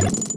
you